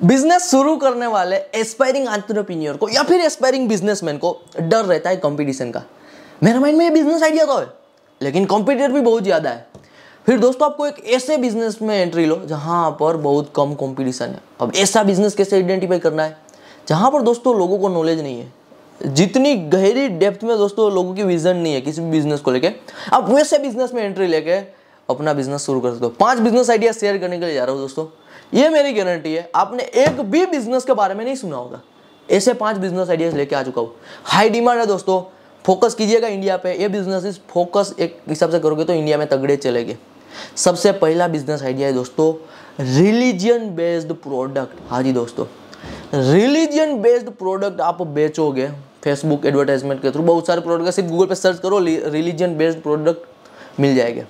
Business शुरू करने वाले एस्पायरिंग एंटरप्रेन्योर को या फिर एस्पायरिंग बिजनेसमैन को डर रहता है कंपटीशन का। मेरे माइंड में ये बिज़नेस आइडिया तो है, लेकिन कॉम्पिटिटर भी बहुत ज़्यादा है। फिर दोस्तों, आपको एक ऐसे बिज़नेस में एंट्री लो जहाँ पर बहुत कम कंपटीशन है। अब ऐसा बिज़नेस कैसे आइडेंटिफाई करना है? जहाँ पर दोस्तों लोगों को नॉलेज नहीं है। जितनी गहरी डेप्थ में दोस्तों लोगों की विजन नहीं है किसी भी बिज़नेस को लेके, आप वैसे बिज़नेस में एंट्री लेके अपना बिज़नेस शुरू कर सकते हो। पाँच बिज़नेस आइडिया शेयर करने के लिए जा रहा हूँ दोस्तों। ये मेरी गारंटी है, आपने एक भी बिज़नेस के बारे में नहीं सुना होगा। ऐसे पाँच बिज़नेस आइडियाज़ लेके आ चुका हूँ। हाई डिमांड है दोस्तों। फोकस कीजिएगा इंडिया पे। ये बिज़नेस फोकस एक हिसाब से करोगे तो इंडिया में तगड़े चलेंगे। सबसे पहला बिज़नेस आइडिया है दोस्तों रिलीजियन बेस्ड प्रोडक्ट हाँ जी दोस्तों। रिलीजियन बेस्ड प्रोडक्ट आप बेचोगे फेसबुक एडवर्टाइजमेंट के थ्रू बहुत सारे प्रोडक्ट सिर्फ़ गूगल पे सर्च करो रिलीजियन बेस्ड प्रोडक्ट मिल जाएगा।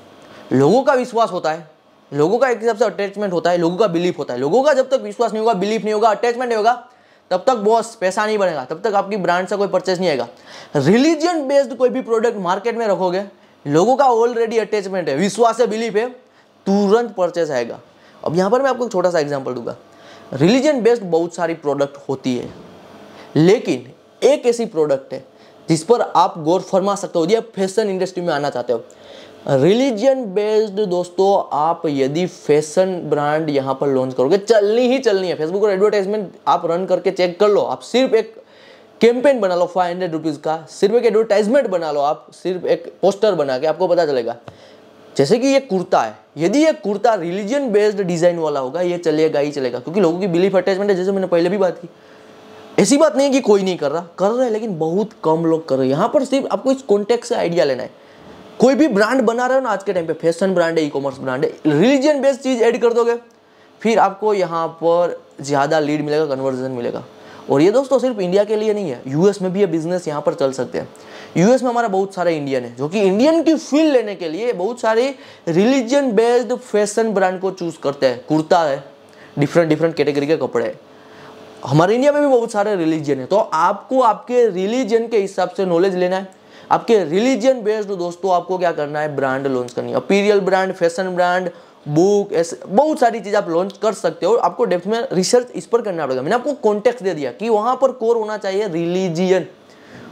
लोगों का विश्वास होता है, लोगों का एक हिसाब से अटैचमेंट होता है, लोगों का बिलीफ होता है। लोगों का जब तक विश्वास नहीं होगा बिलीफ नहीं होगा अटैचमेंट नहीं होगा, तब तक बॉस पैसा नहीं बनेगा, तब तक आपकी ब्रांड से कोई परचेज नहीं आएगा। रिलीजियन बेस्ड कोई भी प्रोडक्ट मार्केट में रखोगे, लोगों का ऑलरेडी अटैचमेंट है, विश्वास है बिलीफ है, तुरंत परचेज आएगा। अब यहाँ पर मैं आपको एक छोटा सा एग्ज़ाम्पल दूँगा। रिलीजन बेस्ड बहुत सारी प्रोडक्ट होती है, लेकिन एक ऐसी प्रोडक्ट है जिस पर आप गौर फरमा सकते हो, या फ़ैशन इंडस्ट्री में आना चाहते हो। रिलीजन बेस्ड दोस्तों, आप यदि फ़ैशन ब्रांड यहाँ पर लॉन्च करोगे, चलनी ही चलनी है। फेसबुक और एडवर्टाइजमेंट आप रन करके चेक कर लो। आप सिर्फ़ एक कैंपेन बना लो फाइव हंड्रेड रुपीज़ का। सिर्फ़ एक एडवर्टाइजमेंट बना लो आप। सिर्फ़ एक पोस्टर बना के आपको पता चलेगा। जैसे कि ये कुर्ता है। यदि ये कुर्ता रिलीजन बेस्ड डिज़ाइन वाला होगा, ये चलेगा ही चलेगा। क्योंकि लोगों की बिलीफ अटैचमेंट है, जैसे मैंने पहले भी बात की। ऐसी बात नहीं है कि कोई नहीं कर रहा। कर रहा है, लेकिन बहुत कम लोग कर रहे हैं। यहाँ पर सिर्फ़ आपको इस कॉन्टेक्ट से आइडिया लेना है। कोई भी ब्रांड बना रहे हो ना आज के टाइम पे फ़ैशन ब्रांड है ई कॉमर्स ब्रांड है रिलीजन बेस्ड चीज़ ऐड कर दोगे, फिर आपको यहाँ पर ज़्यादा लीड मिलेगा कन्वर्जन मिलेगा। और ये दोस्तों सिर्फ़ इंडिया के लिए नहीं है यूएस में भी ये बिज़नेस यहाँ पर चल सकते हैं। यूएस में हमारा बहुत सारे इंडियन है, जो कि इंडियन की फील लेने के लिए बहुत सारे रिलीजन बेस्ड फ़ैशन ब्रांड को चूज़ करते हैं। कुर्ता है डिफरेंट डिफरेंट कैटेगरी के कपड़े हैं। हमारे इंडिया में भी बहुत सारे रिलीजन है तो आपको आपके रिलीजन के हिसाब से नॉलेज लेना है। आपके रिलीजन बेस्ड दोस्तों, आपको क्या करना है? ब्रांड लॉन्च करनी है। Apparel brand fashion brand book ऐसे बहुत सारी चीज़ आप लॉन्च कर सकते हो आपको डेप्थ में रिसर्च इस पर करना पड़ेगा। मैंने आपको कॉन्टेक्ट दे दिया कि वहाँ पर कोर होना चाहिए रिलीजियन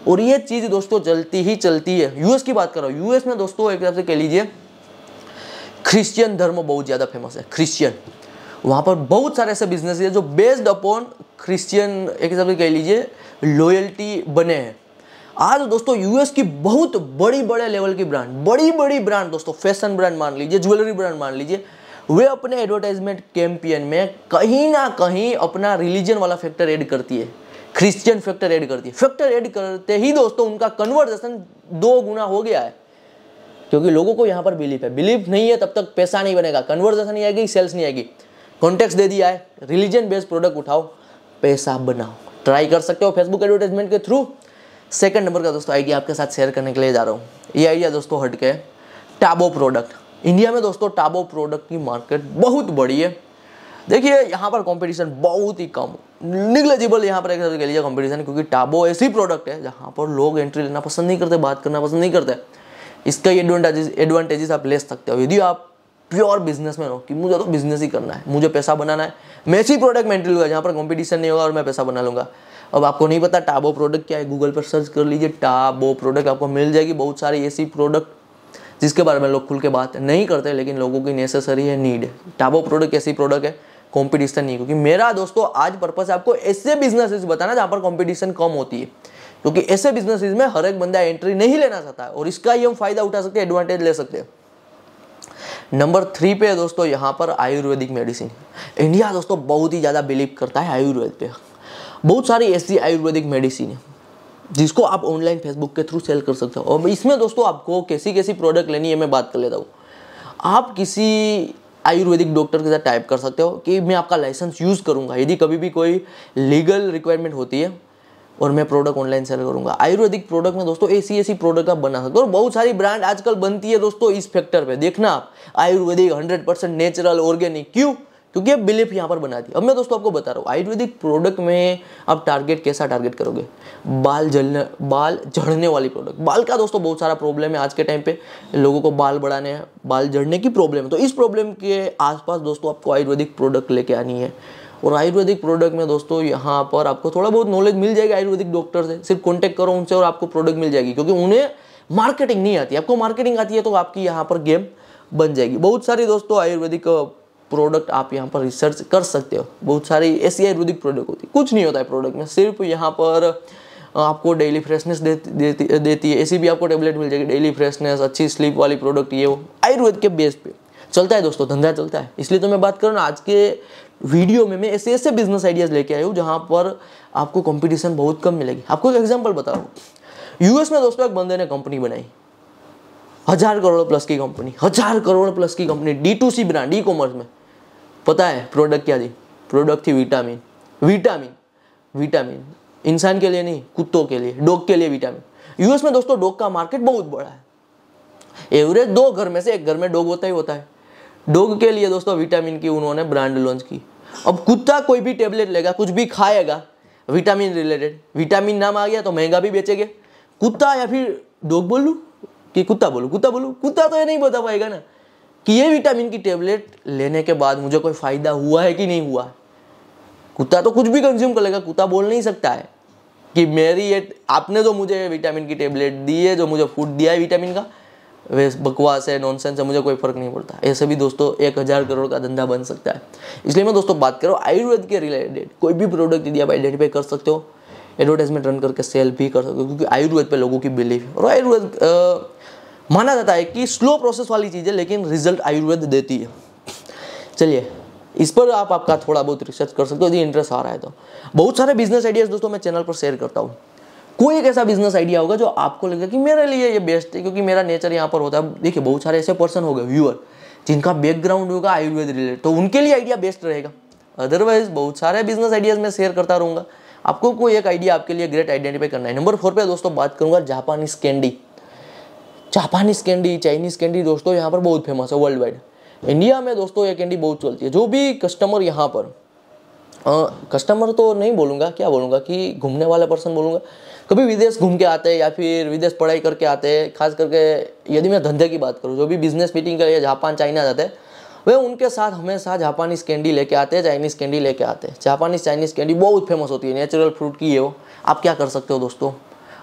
और ये चीज़ दोस्तों, चलती ही चलती है। यूएस की बात कर रहा हूँ। यूएस में दोस्तों, एक तरफ़ से कह लीजिए क्रिश्चियन धर्म बहुत ज़्यादा फ़ेमस है। क्रिश्चियन वहाँ पर बहुत सारे ऐसे बिज़नेस है जो बेस्ड अपॉन क्रिश्चियन एक हिसाब से कह लीजिए लॉयल्टी बने हैं। आज दोस्तों यूएस की बहुत बड़ी बड़े लेवल की ब्रांड बड़ी बड़ी ब्रांड दोस्तों फ़ैशन ब्रांड मान लीजिए ज्वेलरी ब्रांड मान लीजिए, वे अपने एडवर्टाइजमेंट कैंपियन में कहीं ना कहीं अपना रिलीजन वाला फैक्टर ऐड करती है क्रिश्चियन फैक्टर ऐड करती है। फैक्टर ऐड करते ही दोस्तों उनका कन्वर्जेशन दो गुना हो गया है, क्योंकि लोगों को यहाँ पर बिलीफ है। बिलीफ नहीं है तब तक पैसा नहीं बनेगा कन्वर्जेशन नहीं आएगी सेल्स नहीं आएगी। कॉन्टेक्ट दे दिया है रिलीजन बेस्ड प्रोडक्ट उठाओ, पैसा बनाओ। ट्राई कर सकते हो फेसबुक एडवर्टाइजमेंट के थ्रू सेकंड नंबर का दोस्तों आइडिया आपके साथ शेयर करने के लिए जा रहा हूँ। ये आइडिया दोस्तों हट के टाबो प्रोडक्ट इंडिया में दोस्तों टाबो प्रोडक्ट की मार्केट बहुत बड़ी है। देखिए, यहाँ पर कंपटीशन बहुत ही कम। निगलेजिबल यहाँ पर एक तरह कह लीजिए कंपटीशन क्योंकि टाबो ऐसी प्रोडक्ट है जहाँ पर लोग एंट्री लेना पसंद नहीं करते, बात करना पसंद नहीं करते। इसका एडवांटेजेस एडवांटेजेस आप ले सकते हो। यदि आप प्योर बिज़नेस में हो कि मुझे तो बिज़नेस ही करना है, मुझे पैसा बनाना है, मैं ऐसी प्रोडक्ट में एंट्री लूँगा जहाँ पर कॉम्पिटिशन नहीं होगा और मैं पैसा बना लूँगा। अब आपको नहीं पता टाबो प्रोडक्ट क्या है गूगल पर सर्च कर लीजिए टाबो प्रोडक्ट आपको मिल जाएगी, बहुत सारी ऐसी प्रोडक्ट जिसके बारे में लोग खुल के बात नहीं करते, लेकिन लोगों की नेसेसरी है नीड टाबो प्रोडक्ट ऐसी प्रोडक्ट है? कॉम्पिटिशन नहीं, क्योंकि मेरा दोस्तों, आज पर्पज आपको ऐसे बिजनेसेस बताना जहाँ पर कॉम्पिटिशन कम होती है। क्योंकि ऐसे बिजनेसेस में हर एक बंदा एंट्री नहीं लेना चाहता और इसका ही हम फ़ायदा उठा सकते हैं एडवांटेज ले सकते हैं। नंबर थ्री पे दोस्तों, यहाँ पर आयुर्वेदिक मेडिसिन इंडिया दोस्तों, बहुत ही ज़्यादा बिलीव करता है आयुर्वेद पे। बहुत सारी ऐसी आयुर्वेदिक मेडिसिन है, जिसको आप ऑनलाइन फेसबुक के थ्रू सेल कर सकते हो। और इसमें दोस्तों आपको कैसी कैसी प्रोडक्ट लेनी है, मैं बात कर लेता हूँ। आप किसी आयुर्वेदिक डॉक्टर के साथ टाइप कर सकते हो कि मैं आपका लाइसेंस यूज़ करूँगा। यदि कभी भी कोई लीगल रिक्वायरमेंट होती है, और मैं प्रोडक्ट ऑनलाइन सेल करूँगा। आयुर्वेदिक प्रोडक्ट में दोस्तों ऐसी ऐसी प्रोडक्ट आप बना सकते हो। और बहुत सारी ब्रांड आजकल बनती है दोस्तों इस फैक्टर पे। देखना आप, Ayurvedic hundred percent natural organic क्यों? क्योंकि अब बिलीफ यहाँ पर बना दी। अब मैं दोस्तों आपको बता रहा हूँ, आयुर्वेदिक प्रोडक्ट में आप टारगेट कैसा टारगेट करोगे? बाल जलने, बाल झड़ने वाली प्रोडक्ट बाल का दोस्तों बहुत सारा प्रॉब्लम है आज के टाइम पे। लोगों को बाल बढ़ाने हैं, बाल झड़ने की प्रॉब्लम है। तो इस प्रॉब्लम के आसपास दोस्तों आपको आयुर्वेदिक प्रोडक्ट लेके आनी है। और आयुर्वेदिक प्रोडक्ट में दोस्तों यहाँ पर आपको थोड़ा बहुत नॉलेज मिल जाएगा आयुर्वेदिक डॉक्टर से। सिर्फ़ कॉन्टेक्ट करो उनसे और आपको प्रोडक्ट मिल जाएगी, क्योंकि उन्हें मार्केटिंग नहीं आती। आपको मार्केटिंग आती है तो आपकी यहाँ पर गेम बन जाएगी। बहुत सारी दोस्तों आयुर्वेदिक प्रोडक्ट आप यहाँ पर रिसर्च कर सकते हो। बहुत सारी ऐसी आयुर्वेदिक प्रोडक्ट होती है। कुछ नहीं होता है प्रोडक्ट में। सिर्फ़ यहाँ पर आपको डेली फ्रेशनेस देती देती है। ऐसी भी आपको टेबलेट मिल जाएगी। डेली फ्रेशनेस अच्छी स्लीप वाली प्रोडक्ट ये वो। आयुर्वेद के बेस पे। चलता है दोस्तों, धंधा चलता है। इसलिए तो मैं बात करूँ आज के वीडियो में मैं ऐसे ऐसे बिज़नेस आइडियाज़ लेके आया हूँ, जहाँ पर आपको कंपटीशन बहुत कम मिलेगी। आपको एक एग्ज़ाम्पल बता रहा यूएस में दोस्तों एक बंदे ने कंपनी बनाई। हज़ार करोड़ प्लस की कंपनी हज़ार करोड़ प्लस की company D to C brand e commerce में। पता है प्रोडक्ट क्या थी? प्रोडक्ट थी विटामिन विटामिन विटामिन इंसान के लिए नहीं, कुत्तों के लिए, डॉग के लिए विटामिन यूएस में दोस्तों डॉग का मार्केट बहुत बड़ा है। एवरेज दो घर में से एक घर में डॉग होता ही होता है। डॉग के लिए दोस्तों विटामिन की उन्होंने ब्रांड लॉन्च की। अब कुत्ता कोई भी टेबलेट लेगा, कुछ भी खाएगा विटामिन रिलेटेड विटामिन नाम आ गया तो महँगा भी बेचेंगे। कुत्ता या फिर डॉग बोलूँ कि कुत्ता बोलूँ? कुत्ता बोलूँ? कुत्ता तो ये नहीं बता पाएगा ना। कि ये विटामिन की टेबलेट लेने के बाद मुझे कोई फ़ायदा हुआ है कि नहीं हुआ? कुत्ता तो कुछ भी कंज्यूम कर लेगा, कुत्ता बोल नहीं सकता है कि मेरी ये, आपने जो मुझे विटामिन की टेबलेट दी है, जो मुझे फ़ूड दिया है विटामिन का, वे बकवास है नॉनसेंस है, मुझे कोई फ़र्क नहीं पड़ता। ऐसे भी दोस्तों, एक हज़ार करोड़ का धंधा बन सकता है। इसलिए मैं दोस्तों, बात करूँ आयुर्वेद के रिलेटेड कोई भी प्रोडक्ट यदि आप आइडेंटिफाई कर सकते हो एडवर्टाइजमेंट रन करके सेल भी कर सकते हो, क्योंकि आयुर्वेद पे लोगों की बिलीफ है। और आयुर्वेद माना जाता है कि स्लो प्रोसेस वाली चीज़ है लेकिन रिज़ल्ट आयुर्वेद देती है। चलिए, इस पर आप आपका थोड़ा बहुत रिसर्च कर सकते हो, यदि इंटरेस्ट आ रहा है तो। बहुत सारे बिज़नेस आइडियाज़ दोस्तों मैं चैनल पर शेयर करता हूँ। कोई एक ऐसा बिज़नेस आइडिया होगा जो आपको लगेगा कि मेरे लिए ये बेस्ट है, क्योंकि मेरा नेचर यहाँ पर होता है। देखिए, बहुत सारे ऐसे पर्सन हो गए व्यूअर जिनका बैकग्राउंड होगा आयुर्वेद रिलेटेड तो उनके लिए आइडिया बेस्ट रहेगा। अदरवाइज़ बहुत सारे बिज़नेस आइडियाज़ मैं शेयर करता रहूँगा। आपको कोई एक आइडिया आपके लिए ग्रेट आइडेंटिफाई करना है। नंबर फोर पे दोस्तों बात करूँगा, Japanese candy Japanese candy Chinese candy दोस्तों यहाँ पर बहुत फ़ेमस है वर्ल्ड वाइड इंडिया में दोस्तों ये कैंडी बहुत चलती है। जो भी कस्टमर यहाँ पर आ, कस्टमर तो नहीं बोलूँगा क्या बोलूँगा कि घूमने वाला पर्सन बोलूँगा। कभी विदेश घूम के आते हैं या फिर विदेश पढ़ाई करके आते हैं खास करके यदि मैं धंधे की बात करूँ जो भी बिज़नेस मीटिंग के जापान चाइना जाते हैं वे उनके साथ हमेशा जापानीज कैंडी लेके आते हैं चाइनीज़ कैंडी लेके आते हैं। जापानीज चाइनीज़ कैंडी बहुत फ़ेमस होती है नेचुरल फ्रूट की है वो। आप क्या कर सकते हो दोस्तों?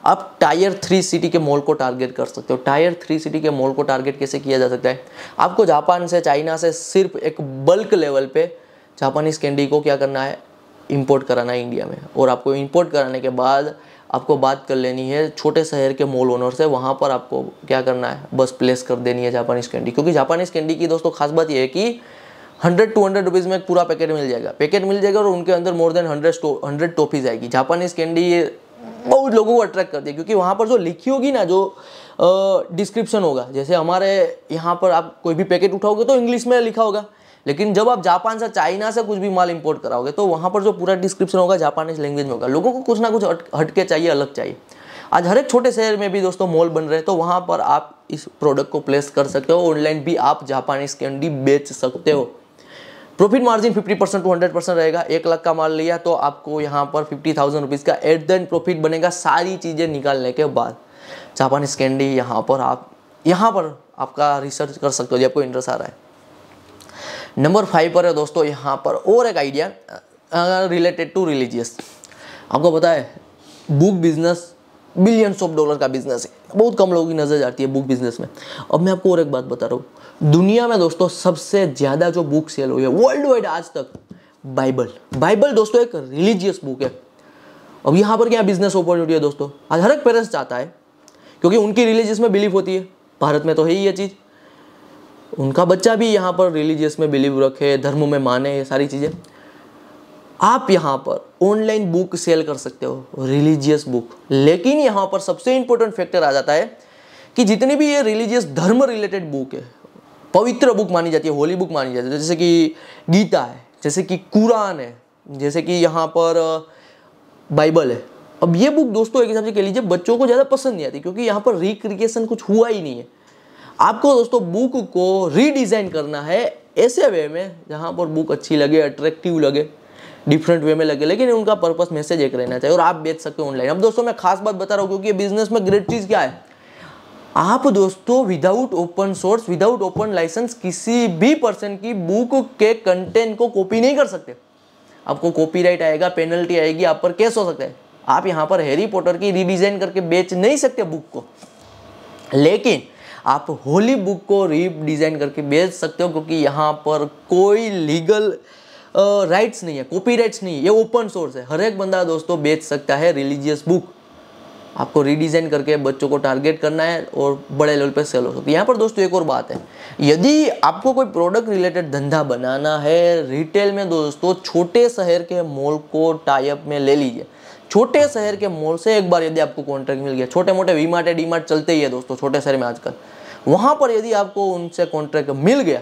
आप टायर थ्री सिटी के मॉल को टारगेट कर सकते हो। टायर थ्री सिटी के मॉल को टारगेट कैसे किया जा सकता है? आपको जापान से, चाइना से सिर्फ़ एक बल्क लेवल पे जापानीज कैंडी को क्या करना है? इंपोर्ट कराना है इंडिया में। और आपको इंपोर्ट कराने के बाद आपको बात कर लेनी है छोटे शहर के मॉल ओनर से। वहाँ पर आपको क्या करना है? बस प्लेस कर देनी है जापानीज कैंडी क्योंकि जापानीज कैंडी की दोस्तों खास बात यह है कि हंड्रेड टू हंड्रेड रुपीज़ में एक पूरा पैकेट मिल जाएगा। पैकेट मिल जाएगा और उनके अंदर more than hundred hundred toffees आएगी। जापानीज कैंडी ये बहुत लोगों को अट्रैक्ट करती है, क्योंकि वहाँ पर जो लिखी होगी ना, जो डिस्क्रिप्शन होगा, जैसे हमारे यहाँ पर आप कोई भी पैकेट उठाओगे तो इंग्लिश में लिखा होगा, लेकिन जब आप जापान से, चाइना से कुछ भी माल इंपोर्ट कराओगे तो वहाँ पर जो पूरा डिस्क्रिप्शन होगा, जापानीज लैंग्वेज में होगा। लोगों को कुछ ना कुछ हटके चाहिए, अलग चाहिए। आज हर एक छोटे शहर में भी दोस्तों मॉल बन रहे हैं तो वहाँ पर आप इस प्रोडक्ट को प्लेस कर सकते हो ऑनलाइन भी आप जापानीज कैंडी बेच सकते हो। Profit margin 50 percent to hundred percent रहेगा, एक लाख का माल लिया तो आपको यहाँ पर फिफ्टी थाउज़ेंड रुपीज़ का एट देन प्रॉफिट बनेगा, सारी चीज़ें निकालने के बाद। जापानीज स्कैंडी यहाँ पर आप, यहाँ पर आपका रिसर्च कर सकते हो जब आपको इंटरेस्ट आ रहा है। नंबर फाइव पर है दोस्तों, यहाँ पर और एक आइडिया रिलेटेड टू रिलीजियस आपको पता है book business billions of dollar का बिज़नेस है। बहुत कम लोगों की नज़र जाती है बुक बिज़नेस में। अब मैं आपको और एक बात बता रहा हूँ। दुनिया में दोस्तों सबसे ज़्यादा जो बुक सेल हुई है वर्ल्ड वाइड आज तक बाइबल बाइबल दोस्तों एक रिलीजियस बुक है। अब यहाँ पर क्या बिज़नेस अपॉर्चुनिटी है दोस्तों? आज हर एक पेरेंट्स चाहता है, क्योंकि उनकी रिलीजियस में बिलीव होती है। भारत में तो है ही ये चीज़। उनका बच्चा भी यहाँ पर रिलीजियस में बिलीव रखे, धर्म में माने, ये सारी चीज़ें। आप यहाँ पर ऑनलाइन बुक सेल कर सकते हो रिलीजियस बुक लेकिन यहाँ पर सबसे इंपॉर्टेंट फैक्टर आ जाता है कि जितनी भी ये रिलीजियस धर्म रिलेटेड बुक है, पवित्र बुक मानी जाती है होली बुक मानी जाती है, जैसे कि गीता है, जैसे कि कुरान है, जैसे कि यहाँ पर बाइबल है। अब ये बुक दोस्तों एक हिसाब से कह लीजिए बच्चों को ज़्यादा पसंद नहीं आती क्योंकि यहाँ पर रिक्रिएशन कुछ हुआ ही नहीं है। आपको दोस्तों बुक को रीडिज़ाइन करना है ऐसे वे में जहाँ पर बुक अच्छी लगे अट्रैक्टिव लगे। डिफरेंट वे में लगे, लेकिन उनका पर्पस मैसेज एक रहना चाहिए और आप बेच सकते हो ऑनलाइन अब दोस्तों, मैं खास बात बता रहा हूँ, क्योंकि बिज़नेस में ग्रेट चीज़ क्या है? आप दोस्तों without open source without open license किसी भी पर्सन की बुक के कंटेंट को कॉपी नहीं कर सकते। आपको कॉपीराइट आएगा पेनल्टी आएगी, आप पर केस हो सकता है। आप यहाँ पर हैरी पॉटर की रीडिजाइन करके बेच नहीं सकते बुक को। लेकिन आप होली बुक को रीडिजाइन करके बेच सकते हो, क्योंकि यहाँ पर कोई लीगल राइट्स नहीं है कॉपी नहीं है, ये ओपन सोर्स है। हर एक बंदा दोस्तों बेच सकता है रिलीजियस बुक आपको रीडिज़ाइन करके बच्चों को टारगेट करना है और बड़े लेवल पे सेल हो सकती है। यहाँ पर दोस्तों एक और बात है। यदि आपको कोई प्रोडक्ट रिलेटेड धंधा बनाना है रिटेल में दोस्तों छोटे शहर के मॉल को टाइप में ले लीजिए। छोटे शहर के मॉल से एक बार यदि आपको कॉन्ट्रैक्ट मिल गया, छोटे मोटे वी मार्ट डी मार्ट चलते ही है दोस्तों, छोटे शहर में आजकल। वहाँ पर यदि आपको उनसे कॉन्ट्रैक्ट मिल गया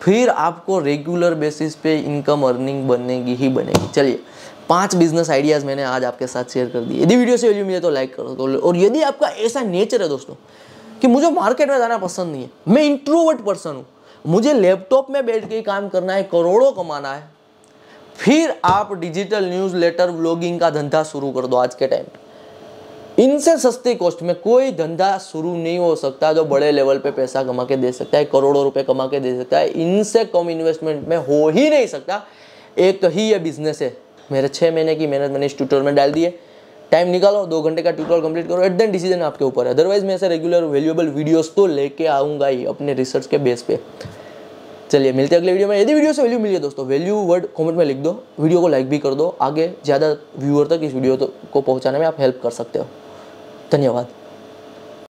फिर आपको रेगुलर बेसिस पे इनकम अर्निंग बनेगी ही बनेगी। चलिए, पाँच बिज़नेस आइडियाज़ मैंने आज आपके साथ शेयर कर दिए। यदि वीडियो से वैल्यू मिले तो लाइक करो। तो और यदि आपका ऐसा नेचर है दोस्तों, कि मुझे मार्केट में जाना पसंद नहीं है, मैं इंट्रोवर्ट पर्सन हूँ, मुझे लैपटॉप में बैठ के काम करना है, करोड़ों कमाना है, फिर आप डिजिटल न्यूज़ लेटर व्लॉगिंग का धंधा शुरू कर दो आज के टाइम इनसे सस्ती कॉस्ट में कोई धंधा शुरू नहीं हो सकता जो बड़े लेवल पे पैसा कमा के दे सकता है, करोड़ों रुपए कमा के दे सकता है। इनसे कम इन्वेस्टमेंट में हो ही नहीं सकता। एक तो ही ये बिज़नेस है। मेरे छः महीने की मेहनत मैंने इस ट्यूटोर में डाल दी है। टाइम निकालो, दो घंटे का ट्यूटोर कंप्लीट करो एट देन डिसीज़न आपके ऊपर है। अदरवाइज़ मैं ऐसे रेगुलर वैल्यूएबल वीडियोस तो लेके आऊँगा ही अपने रिसर्च के बेस पे। चलिए, मिलते हैं अगले वीडियो में। यदि वीडियो से वैल्यू मिली दोस्तों वैल्यू वर्ड कमेंट में लिख दो। वीडियो को लाइक भी कर दो। आगे ज़्यादा व्यूअर तक इस वीडियो को पहुँचाने में आप हेल्प कर सकते हो। धन्यवाद।